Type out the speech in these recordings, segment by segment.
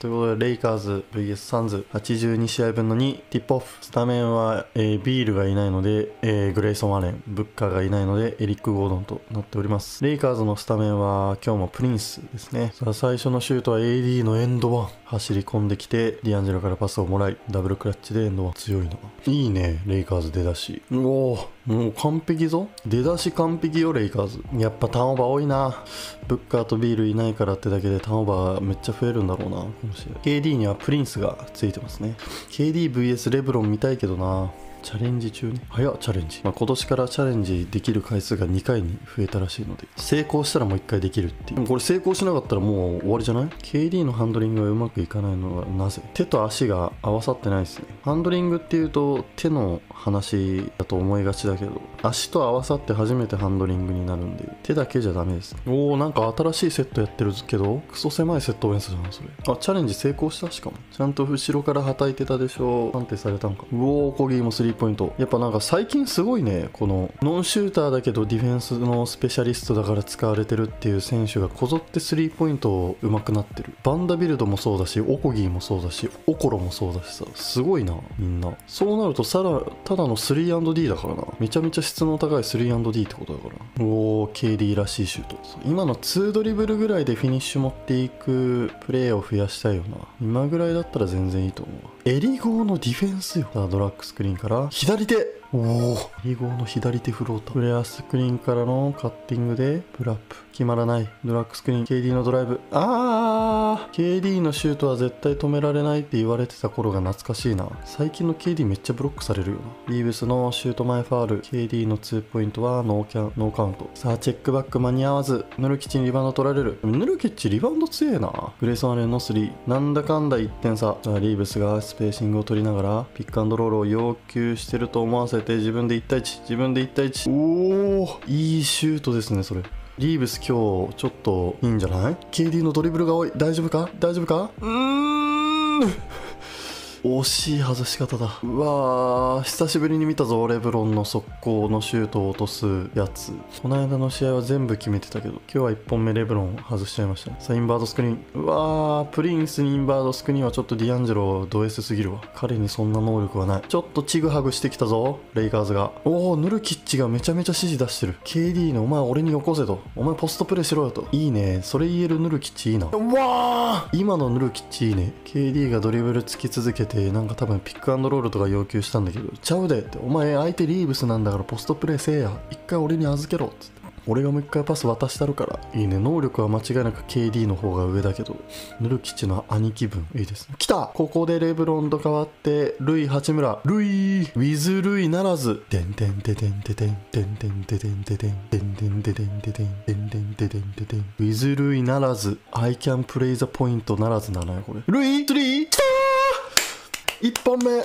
ということで、レイカーズ VS サンズ82試合分の2 tip-off。スタメンは、えービールがいないので、えーグレイソン・アレン、ブッカーがいないので、エリック・ゴードンとなっております。レイカーズのスタメンは今日もプリンスですね。さあ、最初のシュートは AD の and one。走り込んできて、ディアンジェロからパスをもらい、ダブルクラッチで and one。強いな。いいね、レイカーズ出だし。うおーもう完璧ぞ。出だし完璧よレイカーズ。やっぱターンオーバー多いな。ブッカーとビールいないからってだけでターンオーバーめっちゃ増えるんだろうな KD にはプリンスがついてますね。KDVS レブロン見たいけどな。チャレンジ中ね。早っチャレンジ、まあ、今年からチャレンジできる回数が2回に増えたらしいので成功したらもう1回できるっていう。でもこれ成功しなかったらもう終わりじゃない？KD のハンドリングがうまくいかないのはなぜ？手と足が合わさってないですね。ハンドリングっていうと手の話だと思いがちだけど足と合わさって初めてハンドリングになるんで手だけじゃダメです。おおなんか新しいセットやってるけどクソ狭いセットオフェンスじゃんそれ。あチャレンジ成功した？しかも。ちゃんと後ろからはたいてたでしょ判定されたんか。うおーコギーもスリーポイント。やっぱなんか最近すごいねこのノンシューターだけどディフェンスのスペシャリストだから使われてるっていう選手がこぞってスリーポイント上手くなってる。バンダビルドもそうだしオコギーもそうだしオコロもそうだしさすごいなみんな。そうなるとさらただの 3&D だからな。めちゃめちゃ質の高い 3&D ってことだから。おお KD らしいシュート。今の2ドリブルぐらいでフィニッシュ持っていくプレーを増やしたいよな。今ぐらいだったら全然いいと思うエリゴーのディフェンスよさあドラッグスクリーンから左手。おおエリゴーの左手フロータフレアスクリーンからのカッティングでプルアップ。決まらない。ドラッグスクリーン。KD のドライブ。あー。KD のシュートは絶対止められないって言われてた頃が懐かしいな。最近の KD めっちゃブロックされるよな。リーブスのシュート前ファール。KD の2ポイントはノーキャンノーカウント。さあチェックバック間に合わず。ヌルキッチにリバウンド取られる。ヌルキッチリバウンド強えな。グレイソン・アレンの3なんだかんだ1点差。さあリーブスがスペーシングを取りながらピックアンドロールを要求してると思わせて自分で1対1自分で1対1おおいいシュートですねそれ。リーブス今日ちょっといいんじゃない ?KD のドリブルが多い大丈夫か？大丈夫か？うーん。惜しい外し方だ。うわー久しぶりに見たぞレブロンの速攻のシュートを落とすやつ。この間の試合は全部決めてたけど今日は1本目レブロン外しちゃいましたね。さあインバーテッドスクリーン。うわープリンスにインバーテッドスクリーンはちょっとディアンジェロド S すぎるわ。彼にそんな能力はない。ちょっとチグハグしてきたぞレイカーズが。おおヌルキッチがめちゃめちゃ指示出してる。KD のお前俺によこせと。お前ポストプレーしろよと。いいね。それ言えるヌルキッチいいな。うわー！今のヌルキッチいいね。KD がドリブルつき続けてなんか多分ピックアンドロールとか要求したんだけどちゃうでってお前相手リーブスなんだからポストプレーせえや一回俺に預けろっつって。俺がもう一回パス渡したるから。いいね。能力は間違いなく KD の方が上だけど。ヌルキチの兄貴分いいですね。来たここでレブロンと変わってルイ八村。ルイウィズルイならず。てんてんててんててんてんてんててんててんてんてんててんててんてんてんててんててん。ウィズルイならず。I can play the point ならずなのよこれ。ルイスリー1本目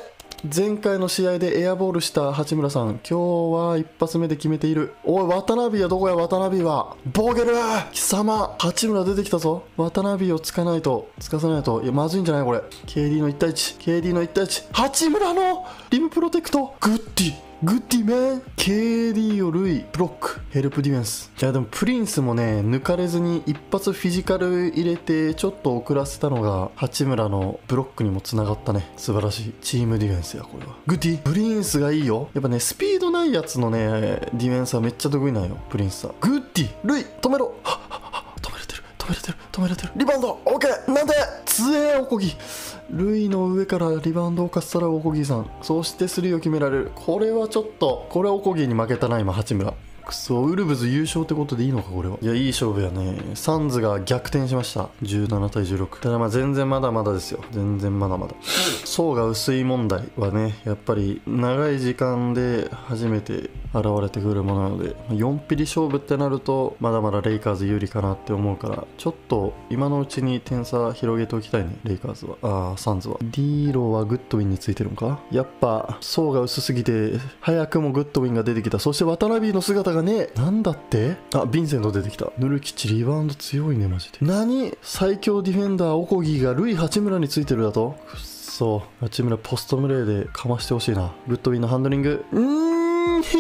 前回の試合でエアボールした八村さん今日は一発目で決めている。おい渡辺はどこや渡辺は。ボーゲル!貴様八村出てきたぞ。渡辺をつかないとつかさないと。いやまずいんじゃないこれ。KD の1対 1KD の1対1八村のリムプロテクト。 Good D。Good D, man KD をルイブロックヘルプディフェンス。いやでもプリンスもね抜かれずに一発フィジカル入れてちょっと遅らせたのが八村のブロックにもつながったね。素晴らしい。チームディフェンスやこれは。 Good D プリンスがいいよ。やっぱねスピードないやつのねディフェンスはめっちゃ得意なんよプリンスはグッディルイ止めろ。はっはっは止めれてる止めれてる止められてる。リバウンドオッケー。なんで？強えおこぎ。ルイの上からリバウンドをかっさらうおこぎさん。そしてスリーを決められる。これはちょっとこれはおこぎに負けたな今八村。くそウルブズ優勝ってことでいいのかこれは。いやいい勝負やね。サンズが逆転しました。17対16ただまあ全然まだまだですよ。全然まだまだ。層が薄い問題はねやっぱり長い時間で初めて現れてくるものなので4ピリ勝負ってなるとまだまだレイカーズ有利かなって思うからちょっと今のうちに点差広げておきたいねレイカーズは。あーサンズは。ディーロはグッドウィンについてるのか？やっぱ層が薄すぎて早くもグッドウィンが出てきた。そして渡辺の姿がね。なんだって？あヴィンセント出てきた。ヌルキッチリバウンド強いねマジで。何？最強ディフェンダーオコギーがルイ八村についてるだと？くっそ。八村ポストプレーでかましてほしいな。グッドウィンのハンドリング。うーん。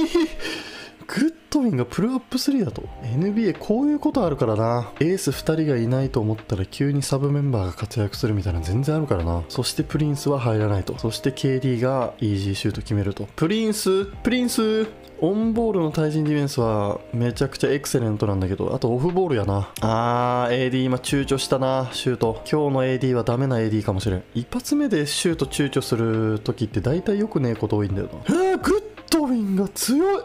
グッドウィンがプルアップ3だと。NBA こういうことあるからな。エース2人がいないと思ったら急にサブメンバーが活躍するみたいな全然あるからな。そしてプリンスは入らないと。そして KD がイージーシュート決めると。プリンス？プリンス？オンボールの対人ディフェンスはめちゃくちゃエクセレントなんだけどあとオフボールやな。あー AD 今躊躇したなシュート。今日の AD はダメな AD かもしれん。一発目でシュート躊躇する時って大体よくねえこと多いんだよな。えー、グッドウィンが強い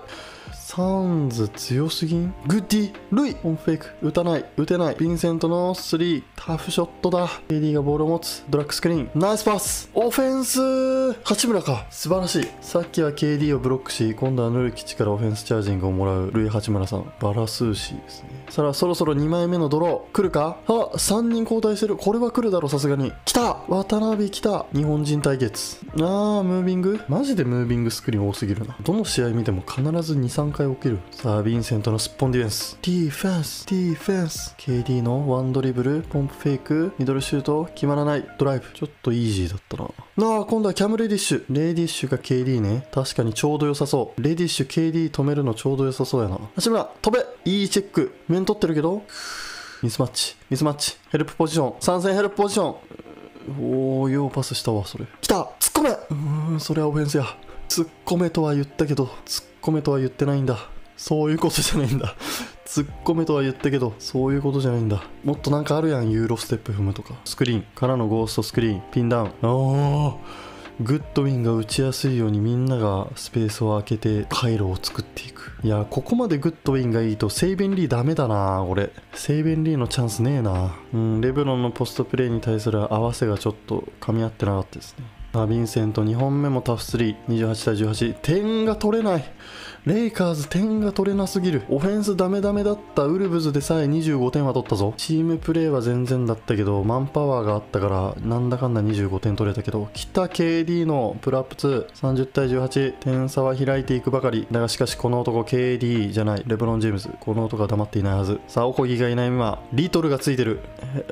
サンズ強すぎん？ Good D ルイ。ポンプフェイク打たない打てない。ヴィンセントの3タフショットだ。AD がボールを持つドラッグスクリーン。ナイスパス。オフェンス。八村か。素晴らしい。さっきは KD をブロックし今度はヌルキッチからオフェンスチャージングをもらうルイ八村さん。バラスーシーですね。さあそろそろ2枚目のドロー。来るか？あ3人交代してる。これは来るだろさすがに。来た。渡辺来た。日本人対決。あームービング？マジでムービングスクリーン多すぎるな。どの試合見ても必ず23回起きるさあヴィンセントのすっぽんディフェンス。ディフェンス。ディフェンス。KD のワンドリブルポンプフェイクミドルシュート決まらない。ドライブ。ちょっとイージーだったな。なあ今度はキャム・レディッシュ。レディッシュが KD ね。確かにちょうど良さそう。レディッシュ KD 止めるのちょうど良さそうやな。八村飛べ。いいチェック。面取ってるけど。ミスマッチ。ミスマッチ。ヘルプポジション。参戦ヘルプポジション。おおようパスしたわそれ。来た。突っ込め。うーんそれはオフェンスや。突っ込めとは言ったけど突っ込めとは言ってないんだ。そういうことじゃないんだ。突っ込めとは言ったけどそういうことじゃないんだ。もっとなんかあるやん。ユーロステップ踏むとか。スクリーンからのゴーストスクリーン。ピンダウン。おー。グッドウィンが打ちやすいようにみんながスペースを空けて回路を作っていく。いやここまでグッドウィンがいいとセイベンリーダメだな俺。セイベンリーのチャンスねえな。うんレブロンのポストプレーに対する合わせがちょっと噛み合ってなかったですね。あヴィンセント2本目もタフ328対18点が取れない。レイカーズ点が取れなすぎる。オフェンスダメダメだった。ウルブズでさえ25点は取ったぞ。チームプレーは全然だったけどマンパワーがあったからなんだかんだ25点取れたけど北 KD のプルアップ230対18点差は開いていくばかり。だがしかしこの男 KD じゃない。レブロン・ジェームズ。この男が黙っていないはず。さあオコギがいない今リトルがついてる。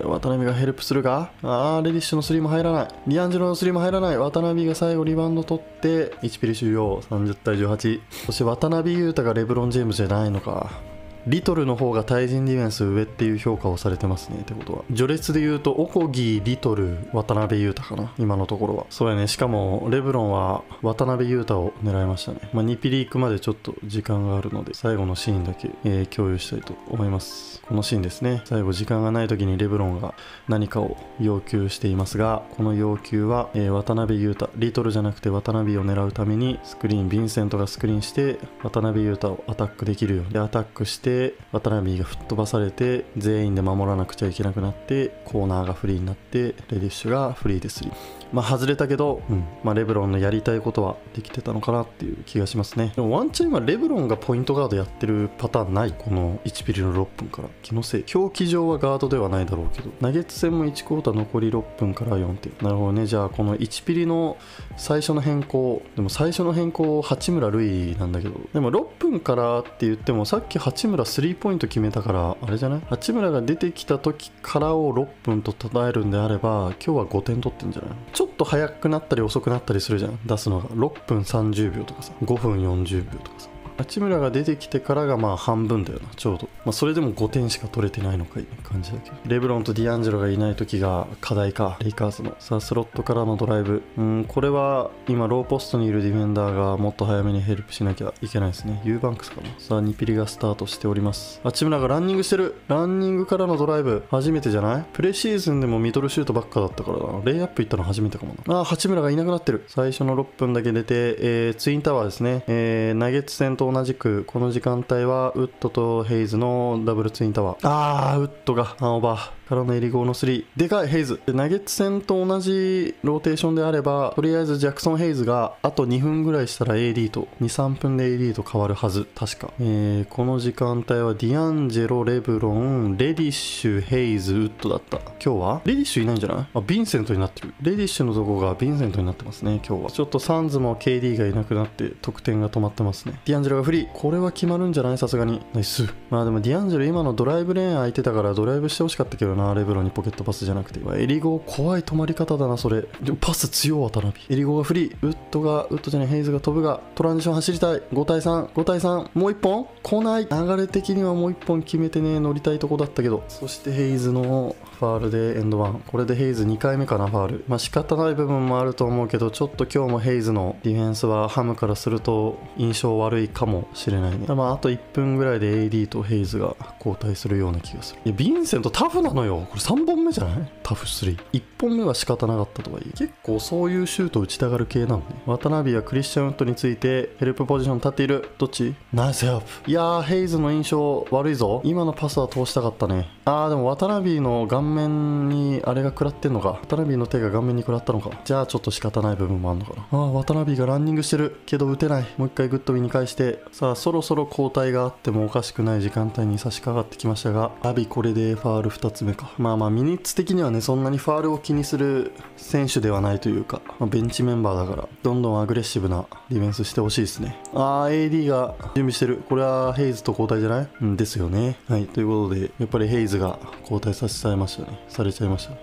渡辺がヘルプするかあーレディッシュの3も入らない。リアンジェロの3も入らない。渡辺が最後リバウンド取って1ピリ終了30対18そして渡辺雄太がレブロン・ジェームズじゃないのか。リトルの方が対人ディフェンス上っていう評価をされてますねってことは。序列で言うとオコギリトル渡辺裕太かな今のところは。そうやね。しかもレブロンは渡辺裕太を狙いましたね、まあ、2ピリ行くまでちょっと時間があるので最後のシーンだけ、えー共有したいと思います。このシーンですね。最後時間がない時にレブロンが何かを要求していますがこの要求は、えー渡辺裕太リトルじゃなくて渡辺を狙うためにスクリーンヴィンセントがスクリーンして渡辺裕太をアタックできるように。でアタックして渡辺が吹っ飛ばされて全員で守らなくちゃいけなくなってコーナーがフリーになってレディッシュがフリーでスリーまあ外れたけど、うん。まあ、レブロンのやりたいことはできてたのかなっていう気がしますね。でもワンチャン今レブロンがポイントガードやってるパターンないこの1ピリの6分から。気のせい。表記上はガードではないだろうけど。ナゲッツ戦も1クォーター残り6分から4点。なるほどね。じゃあこの1ピリの最初の変更。でも最初の変更八村塁なんだけど。でも6分からって言ってもさっき八村スリーポイント決めたからあれじゃない？八村が出てきた時からを6分と捉えるんであれば今日は5点取ってんじゃない？ちょっと早くなったり遅くなったりするじゃん。出すのが。6分30秒とかさ。5分40秒とかさ。八村が出てきてからがまあ半分だよなちょうど、まあ、それでも5点しか取れてないのかいい感じだけど。レブロンとディアンジェロがいない時が課題か。レイカーズの。さあスロットからのドライブ。うんこれは今ローポストにいるディフェンダーがもっと早めにヘルプしなきゃいけないですね。ユーバンクスかな。さあ2ピリがスタートしております。八村がランニングしてる。ランニングからのドライブ。初めてじゃない？プレシーズンでもミドルシュートばっかだったからな。レイアップ行ったの初めてかもな。あ八村がいなくなってる。最初の6分だけ出て、えーツインタワーですね、えーナゲッツ戦と同じくこの時間帯はウッドとヘイズのダブルツインタワー。あーウッドが。ターンオーバーからのエリゴーの3でかいヘイズ。でナゲッツ戦と同じローテーションであればとりあえずジャクソン・ヘイズがあと2分ぐらいしたら AD と23分で AD と変わるはず。確か、えーこの時間帯はディアンジェロレブロンレディッシュヘイズウッドだった。今日は？レディッシュいないんじゃない？あヴィンセントになってる。レディッシュのとこがヴィンセントになってますね今日は。ちょっとサンズも KD がいなくなって得点が止まってますね。ディアンジェロがフリー。これは決まるんじゃない？さすがに。ナイス。まあでもディアンジェロ今のドライブレーン空いてたからドライブしてほしかったけどなレブロンにポケットパスじゃなくてエリゴ怖い止まり方だなそれ。でもパス強渡辺。エリゴがフリーウッドがウッドじゃないヘイズが飛ぶがトランジション走りたい。5対35対3もう1本？来ない。流れ的にはもう1本決めてね乗りたいとこだったけど。そしてヘイズのファールでアンドワン。これでヘイズ2回目かなファール。まあ仕方ない部分もあると思うけどちょっと今日もヘイズのディフェンスはハムからすると印象悪いかもしれないね。まああと1分ぐらいで AD とヘイズが交代するような気がする。いやヴィンセントタフなのよ。これ3本目じゃない？タフ31本目は仕方なかったとはいえ。結構そういうシュート打ちたがる系なのね渡辺はクリスチャンウッドについてヘルプポジション立っている。どっち？ナイスヘルプ。いやーヘイズの印象悪いぞ。今のパスは通したかったね。あーでも渡辺の顔面にあれが食らってんのか。渡辺の手が顔面に食らったのか。じゃあちょっと仕方ない部分もあるのかな。あー渡辺がランニングしてるけど打てない。もう一回グッドウィンに返して。さあそろそろ交代があってもおかしくない時間帯に差し掛かってきましたがアビこれでファール2つ目かまあまあミニッツ的にはねそんなにファールを気にする選手ではないというか、まあベンチメンバーだからどんどんアグレッシブなディフェンスしてほしいですね。ああ AD が準備してる。これはヘイズと交代じゃない？んですよね。はいということでやっぱりヘイズが交代させちゃいましたね。されちゃいました。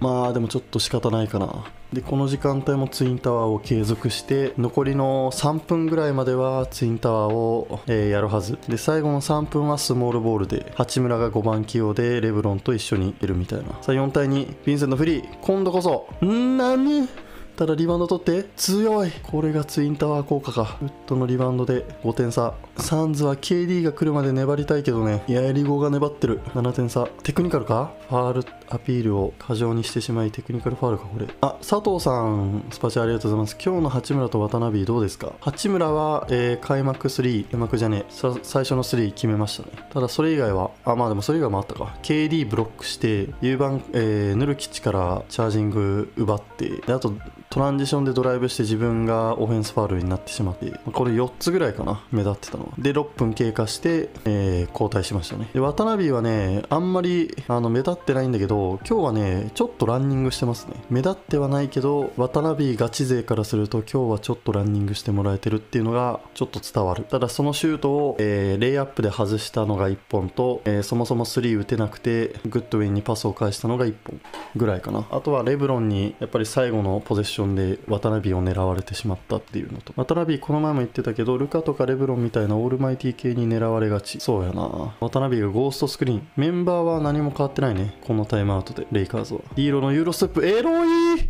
まあでもちょっと仕方ないかな。でこの時間帯もツインタワーを継続して残りの3分ぐらいまではツインタワーを、えーやるはず。で最後の3分はスモールボールで八村が5番起用でレブロンと一緒にいるみたいな。さあ4対2ヴィンセントフリー。今度こそ。んなにただリバウンド取って。強い。これがツインタワー効果か。ウッドのリバウンドで5点差。サンズは KD が来るまで粘りたいけどね。やエリゴが粘ってる。7点差。テクニカルか？ファールアピールを過剰にしてしまいテクニカルファールかこれ。あ佐藤さんスパチャありがとうございます。今日の八村と渡辺どうですか？八村は、えー開幕3開幕じゃねえ。最初の3決めましたね。ただそれ以外はあまあでもそれ以外もあったか。KD ブロックして U 番、えーヌルキッチからチャージング奪ってであとトランジションでドライブして自分がオフェンスファールになってしまってこれ4つぐらいかな目立ってたのは。で6分経過して、えー交代しましたね。で渡辺はねあんまりあの目立ってないんだけど今日はねちょっとランニングしてますね。目立ってはないけど渡辺ガチ勢からすると今日はちょっとランニングしてもらえてるっていうのがちょっと伝わる。ただそのシュートを、えーレイアップで外したのが1本と、えーそもそも3打てなくてグッドウィンにパスを返したのが1本ぐらいかな。あとはレブロンにやっぱり最後のポゼッションで渡辺を狙われてしまったっていうのと。渡辺この前も言ってたけどルカとかレブロンみたいなオールマイティ系に狙われがち。そうやな。渡辺がゴーストスクリーン。メンバーは何も変わってないね。このタイムアウトでレイカーズ。は黄色のユーロステップエロい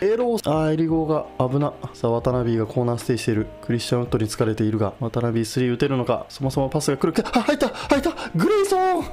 エローあーエリゴーが危な。さあ渡辺がコーナーステイしている。クリスチャンウッドに付かれているが渡辺3打てるのか。そもそもパスが来る。かあ入った。入った。グレイソン。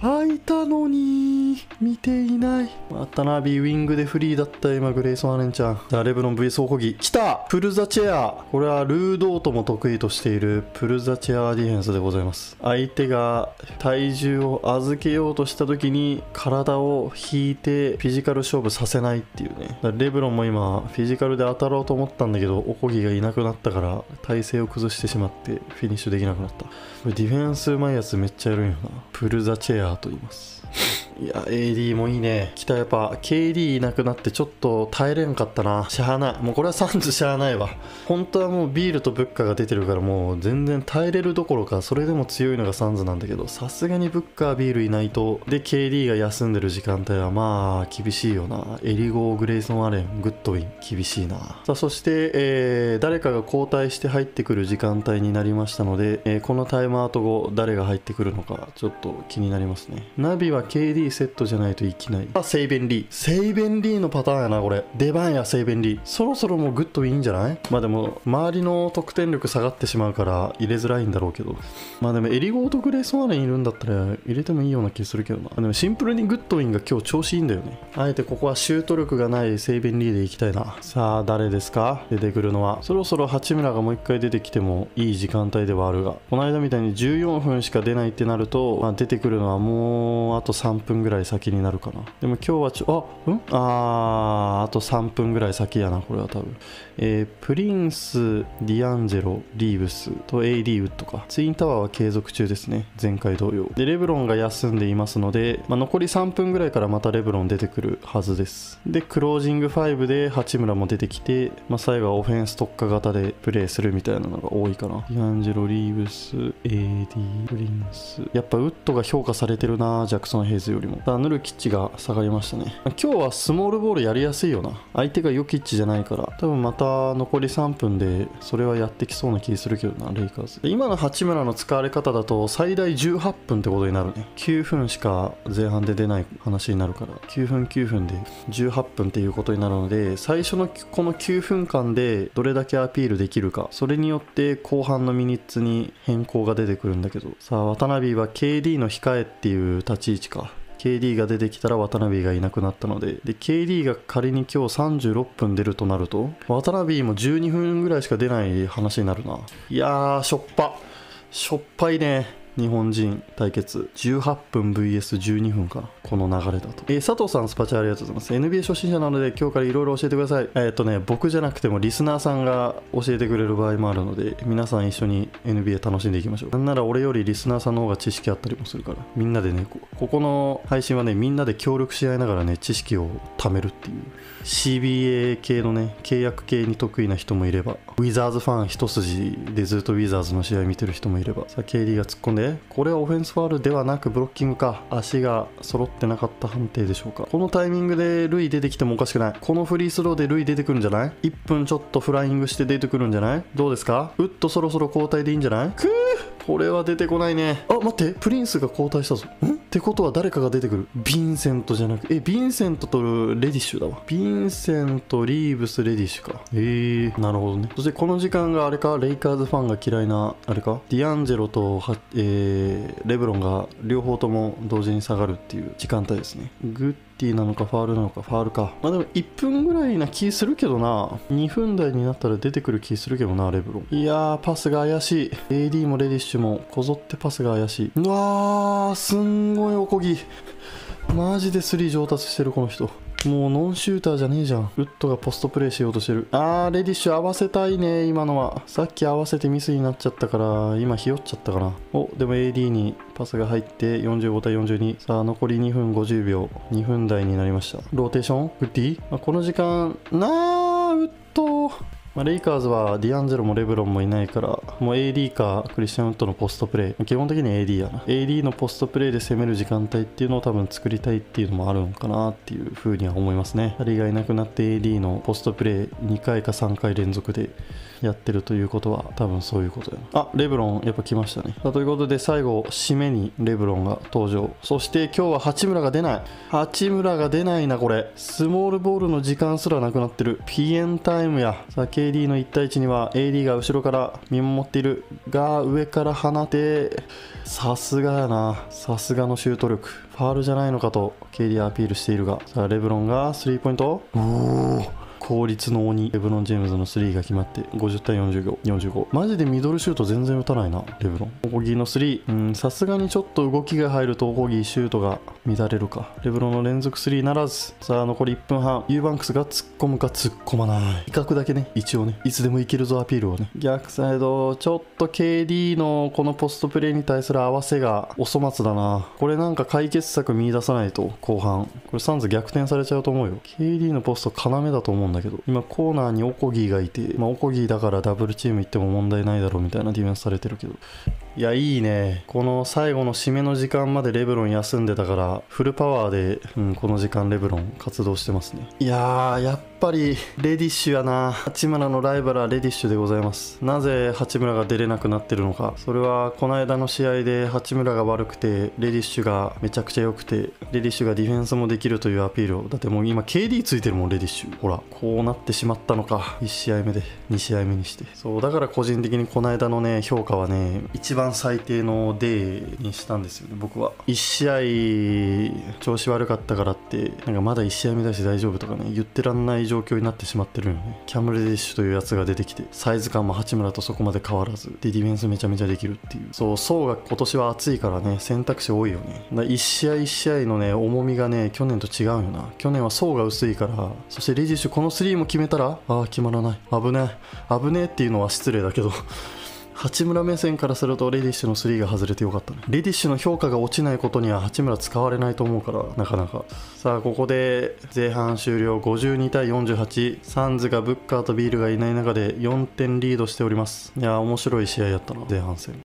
開いたのに見ていない。渡辺ウィングでフリーだった今グレイソン・アレンちゃん。さあレブロン VS オコギ来た。プルザチェア。これはルードートも得意としている。プルザチェアディフェンスでございます。相手が体重を預けようとした時に体を引いてフィジカル勝負させないっていうね。レブロンも今フィジカルで当たろうと思ったんだけどオコギがいなくなったから体勢を崩してしまってフィニッシュできなくなった。これディフェンスうまいやつめっちゃやるんよな。 Pull the chair。と言います。いや AD もいいね。来たやっぱ KD いなくなってちょっと耐えれんかったな。しゃあない。もうこれはサンズしゃあないわ。本当はもうビールとブッカーが出てるからもう全然耐えれるどころかそれでも強いのがサンズなんだけどさすがにブッカービールいないとで KD が休んでる時間帯はまあ厳しいよな。エリゴーグレイソン・アレングッドウィン。厳しいな。さあそして、えー誰かが交代して入ってくる時間帯になりましたので、えーこのタイムアウト後誰が入ってくるのかちょっと気になりますね。ナビは KD セットじゃないといきない。あセイベンリー。セイベンリーのパターンやなこれ。出番やセイベンリー。そろそろもうグッドウィンいいんじゃない？まあでも周りの得点力下がってしまうから入れづらいんだろうけど。まあでもエリゴーとグレイソン・アレンいるんだったら入れてもいいような気するけどな。でもシンプルにグッドウィンが今日調子いいんだよね。あえてここはシュート力がないセイベンリーでいきたいな。さあ誰ですか？出てくるのは。そろそろ八村がもう一回出てきてもいい時間帯ではあるがこの間みたいに14分しか出ないってなると、まあ、出てくるのはもうあと3分ぐらい先になるかな。でも今日はちょあん？ああと3分ぐらい先やなこれは多分。えープリンスディアンジェロリーブスと AD ウッドか。ツインタワーは継続中ですね。前回同様。でレブロンが休んでいますので、まあ、残り3分ぐらいからまたレブロン出てくるはずです。でクロージング5で八村も出てきて、まあ、最後はオフェンス特化型でプレーするみたいなのが多いかな。ディアンジェロリーブス AD プリンス。やっぱウッドが評価されてるなジャクソン・ヘイズよりも。さあヌルキッチが下がりましたね。ま今日はスモールボールやりやすいよな。相手がヨキッチじゃないから。多分また残り3分でそれはやってきそうな気するけどなレイカーズ。今の八村の使われ方だと最大18分ってことになるね。9分しか前半で出ない話になるから。9分9分で18分っていうことになるので最初のこの9分間でどれだけアピールできるか。それによって後半のミニッツに変更が出てくるんだけど。さあ渡辺は KD の控えっていう立ち位置か。KD が出てきたら渡辺がいなくなったので。で KD が仮に今日36分出るとなると渡辺も12分ぐらいしか出ない話になるな。いやーしょっぱ。しょっぱいね。日本人対決。18分 VS12 分か。なこの流れだと、えー、佐藤さんスパチャありがとうございます。NBA 初心者なので今日からいろいろ教えてください。えー、っとね僕じゃなくてもリスナーさんが教えてくれる場合もあるので皆さん一緒に NBA 楽しんでいきましょう。なんなら俺よりリスナーさんの方が知識あったりもするからみんなでねここの配信はねみんなで協力し合いながらね知識を貯めるっていう。CBA 系のね契約系に得意な人もいればウィザーズファン一筋でずっとウィザーズの試合見てる人もいればさあ KD が突っ込んでこれはオフェンスファールではなくブロッキングか足が揃ってなかった判定でしょうか。このタイミングでルイ出てきてもおかしくない。このフリースローでルイ出てくるんじゃない？1分ちょっとフライングして出てくるんじゃない？どうですか？ウッドそろそろ交代でいいんじゃない？くー！これは出てこないね。あ待ってプリンスが交代したぞ。ん？ってことは誰かが出てくる？ヴィンセントじゃなくえヴィンセントとレディッシュだわ。ヴィンセントリーブスレディッシュか。え。ー、なるほどね。そしてこの時間があれか？レイカーズファンが嫌いなあれか？ディアンジェロとは、えー、レブロンが両方とも同時に下がるっていう時間帯ですね。グッティなのかファールなのかファールか。まあでも1分ぐらいな気するけどな。2分台になったら出てくる気するけどなレブロン。いやーパスが怪しい。AD もレディッシュもこぞってパスが怪しい。うわーすんごいおこぎ。マジでスリー上達してるこの人。もうノンシューターじゃねえじゃん。ウッドがポストプレイしようとしてる。あーレディッシュ合わせたいね今のは。さっき合わせてミスになっちゃったから今ひよっちゃったかな。おでも AD にパスが入って45対42さあ残り2分50秒。2分台になりました。ローテーション？ウッディ、あ、この時間なーウッド。まあ、レイカーズはディアンジェロもレブロンもいないからもう AD かクリスチャン・ウッドのポストプレイ。基本的に AD やな。AD のポストプレイで攻める時間帯っていうのを多分作りたいっていうのもあるのかなっていうふうには思いますね。2人がいなくなって AD のポストプレイ2回か3回連続でやってるということは多分そういうことやな。あレブロンやっぱ来ましたね。さあということで最後締めにレブロンが登場。そして今日は八村が出ない。八村が出ないなこれ。スモールボールの時間すらなくなってる。ピエンタイムや。さあ KD の1対1には AD が後ろから見守っている。が上から放てさすがやな。さすがのシュート力。ファールじゃないのかと KD アピールしているが。さあレブロンがスリーポイント。おお効率の鬼レブロン・ジェームズの3が決まって50対45 45マジでミドルシュート全然打たないなレブロン。オコギーの3うんさすがにちょっと動きが入るとオコギーシュートが乱れるか。レブロンの連続3ならず。さあ残り1分半。ユーバンクスが突っ込むか突っ込まない。威嚇だけね一応ね。いつでもいけるぞアピールをね。逆サイドちょっと KD のこのポストプレーに対する合わせがお粗末だな。これなんか解決策見出さないと後半。これサンズ逆転されちゃうと思うよ。KD のポスト要だと思う。んだけど今コーナーにオコギーがいて、まあ、オコギーだからダブルチーム行っても問題ないだろうみたいなディフェンスされてるけどいやいいね。この最後の締めの時間までレブロン休んでたからフルパワーで、うん、この時間レブロン活動してますね。いややっぱぱりレディッシュやな。八村のライバルはレディッシュでございます。なぜ八村が出れなくなってるのか。それはこの間の試合で八村が悪くてレディッシュがめちゃくちゃ良くてレディッシュがディフェンスもできるというアピールをだってもう今 KD ついてるもんレディッシュ。ほらこうなってしまったのか。1試合目で2試合目にして。そうだから個人的にこの間のね評価はね一番最低のデーにしたんですよね僕は。1試合調子悪かったからってなんかまだ1試合目だし大丈夫とかね言ってらんない状況になってしまってるよね。キャム・レディッシュというやつが出てきてサイズ感も八村とそこまで変わらずでディフェンスめちゃめちゃできるっていう。そう層が今年は暑いからね選択肢多いよね。1試合1試合のね重みがね去年と違うよな。去年は層が薄いからそしてレディッシュこの3も決めたらああ決まらない。危ねえ危ねえっていうのは失礼だけど。八村目線からするとレディッシュの3が外れてよかったね。レディッシュの評価が落ちないことには八村使われないと思うからなかなか。さあここで前半終了52対48サンズがブッカーとビールがいない中で4点リードしております。いや面白い試合やったな前半戦。